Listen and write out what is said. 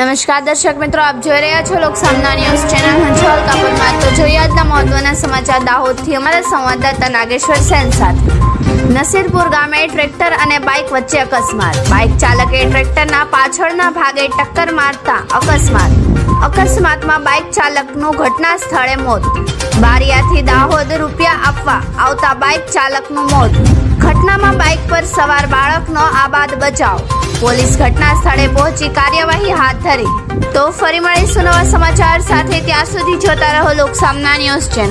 નમસ્કાર દર્શક મિત્રો, આપ જોઈ રહ્યા છો લોક સામના ન્યૂઝ ચેનલ હંસોલ કાપડમાં તો જોઈએ આજના મહત્વના સમાચાર. દાહોદથી અમારા સંવાદદાતા નાગેશ્વર સેન સાથે. નસીરપુર ગામે ટ્રેક્ટર અને બાઇક વચ્ચે અકસ્માત. બાઇક ચાલકે ટ્રેક્ટરના પાછળના ભાગે ટક્કર મારતા અકસ્માત. અકસ્માતમાં બાઇક ચાલકનું ઘટના સ્થળે મોત. બારિયાથી દાહોદ રૂપિયા આપવા આવતા બાઇક ચાલકનું મોત. ઘટનામાં સવાર બાળકનો આબાદ બચાવ. પોલીસ ઘટના સ્થળે પહોંચી કાર્યવાહી હાથ ધરી. તો ફરી મળીશું નવા સમાચાર સાથે. ત્યાં સુધી જોતા રહો લોક સામના ન્યૂઝ ચેનલ.